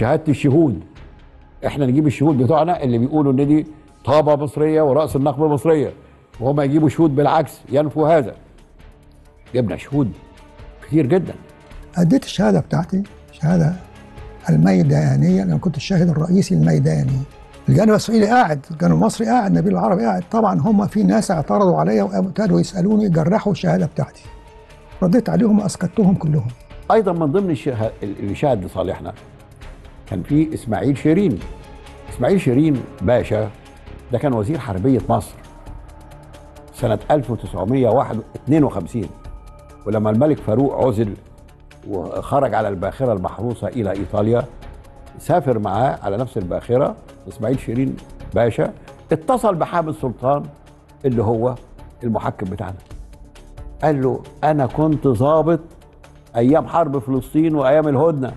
بشهاده الشهود. إحنا نجيب الشهود بتوعنا اللي بيقولوا إن دي طابة مصرية ورأس النقب مصرية. وهم يجيبوا شهود بالعكس ينفوا هذا. جبنا شهود كتير جدا. أديت الشهادة بتاعتي شهادة الميدانية أنا كنت الشاهد الرئيسي الميداني. الجانب الاسرائيلي قاعد الجانب المصري قاعد نبيل العربي قاعد. طبعا هم في ناس اعترضوا عليا وابتدوا يسألوني جرحوا الشهادة بتاعتي. رديت عليهم وأسكتهم كلهم. أيضا من ضمن الشه- اللي شهد لصالحنا كان في إسماعيل شيرين. إسماعيل شيرين باشا ده كان وزير حربية مصر سنة 1952 ولما الملك فاروق عزل وخرج على الباخرة المحروسة إلى إيطاليا سافر معاه على نفس الباخرة إسماعيل شيرين باشا اتصل بحامد سلطان اللي هو المحكم بتاعنا. قال له أنا كنت ضابط أيام حرب فلسطين وأيام الهدنة.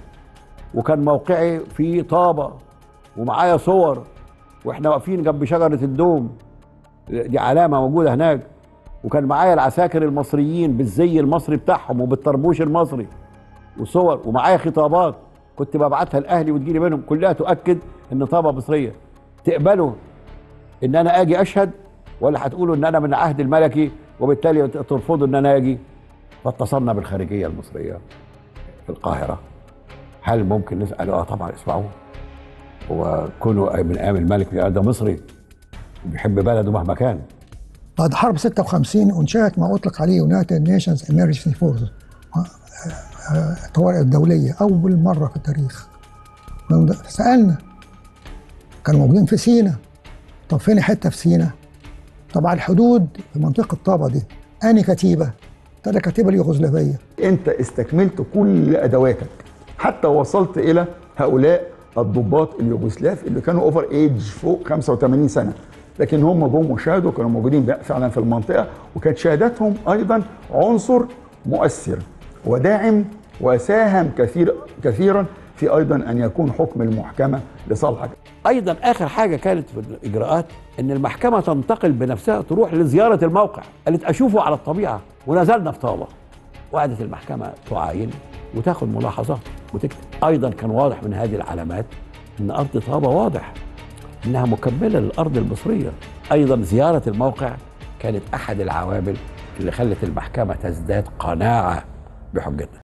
وكان موقعي في طابة ومعايا صور وإحنا واقفين جنب شجرة الدوم. دي علامة موجودة هناك. وكان معايا العساكر المصريين بالزي المصري بتاعهم وبالطربوش المصري وصور ومعايا خطابات. كنت ببعتها لأهلي وتجيلي منهم. كلها تؤكد إن طابة مصرية. تقبلوا إن أنا آجي أشهد ولا هتقولوا إن أنا من العهد الملكي وبالتالي ترفضوا إن أنا آجي. فاتصلنا بالخارجية المصرية في القاهرة. هل ممكن نسأل؟ آه طبعا اسمعوا. هو كونه من أيام الملك ده مصري وبيحب بلده مهما كان. بعد حرب 56 أنشأت ما أطلق عليه United Nations Emergency Force الطوارئ الدولية أول مرة في التاريخ. سألنا. كانوا موجودين في سينا. طب فين حتة في سينا؟ طبعا الحدود في منطقة طابا دي. اني كتيبة؟ ابتدى كتيبة اليوغوسلافية. أنت استكملت كل أدواتك. حتى وصلت إلى هؤلاء الضباط اليوغوسلاف اللي كانوا over age فوق 85 سنة. لكن هم جم وشاهدوا كانوا موجودين فعلا في المنطقة وكانت شهادتهم أيضا عنصر مؤثر وداعم وساهم كثير كثيرا في أيضا أن يكون حكم المحكمة لصالحك. أيضا آخر حاجة كانت في الإجراءات إن المحكمة تنتقل بنفسها تروح لزيارة الموقع قالت اشوفه على الطبيعة ونزلنا في طابه وقعدت المحكمة تعاين وتاخد ملاحظات. وتكتب أيضا كان واضح من هذه العلامات أن أرض طابة واضح إنها مكملة للأرض المصريه أيضا زيارة الموقع كانت أحد العوامل اللي خلت المحكمة تزداد قناعة بحجتنا.